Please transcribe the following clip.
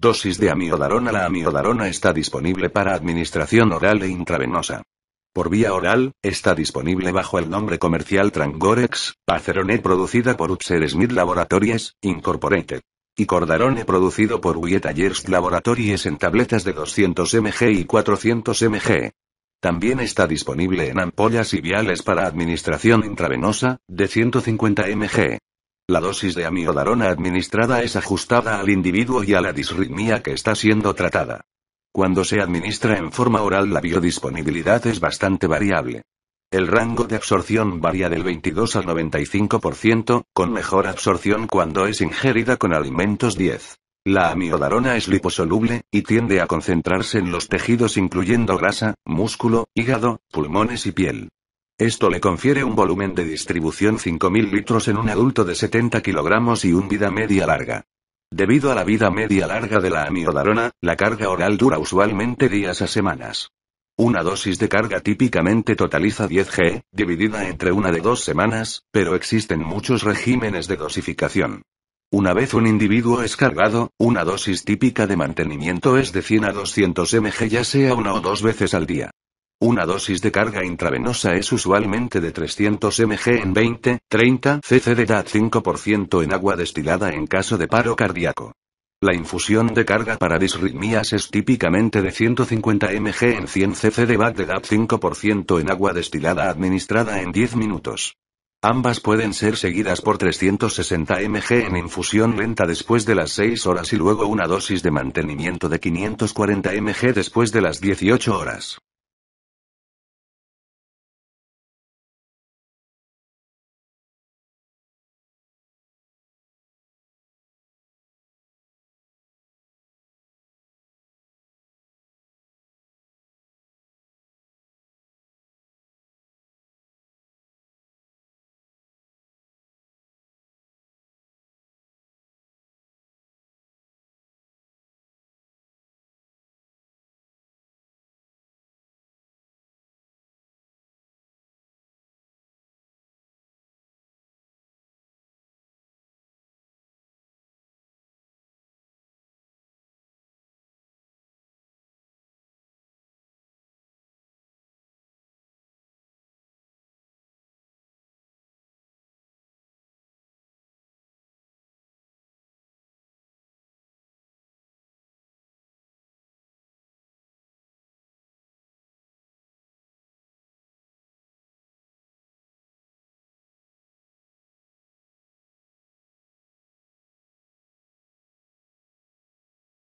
Dosis de amiodarona La amiodarona está disponible para administración oral e intravenosa. Por vía oral, está disponible bajo el nombre comercial Trangorex, Paceronet producida por Upser Smith Laboratories, Incorporated. Y Cordarone producido por Wietayers Laboratories en tabletas de 200 mg y 400 mg. También está disponible en ampollas y viales para administración intravenosa, de 150 mg. La dosis de amiodarona administrada es ajustada al individuo y a la disritmia que está siendo tratada. Cuando se administra en forma oral la biodisponibilidad es bastante variable. El rango de absorción varía del 22 al 95%, con mejor absorción cuando es ingerida con alimentos 10. La amiodarona es liposoluble, y tiende a concentrarse en los tejidos incluyendo grasa, músculo, hígado, pulmones y piel. Esto le confiere un volumen de distribución 5.000 litros en un adulto de 70 kilogramos y un vida media larga. Debido a la vida media larga de la amiodarona, la carga oral dura usualmente días a semanas. Una dosis de carga típicamente totaliza 10 G, dividida entre una de dos semanas, pero existen muchos regímenes de dosificación. Una vez un individuo es cargado, una dosis típica de mantenimiento es de 100 a 200 mg ya sea una o dos veces al día. Una dosis de carga intravenosa es usualmente de 300 mg en 20, 30 cc de DAT 5% en agua destilada en caso de paro cardíaco. La infusión de carga para disritmias es típicamente de 150 mg en 100 cc de BAC de DAT 5% en agua destilada administrada en 10 minutos. Ambas pueden ser seguidas por 360 mg en infusión lenta después de las 6 horas y luego una dosis de mantenimiento de 540 mg después de las 18 horas.